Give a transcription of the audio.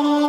Oh.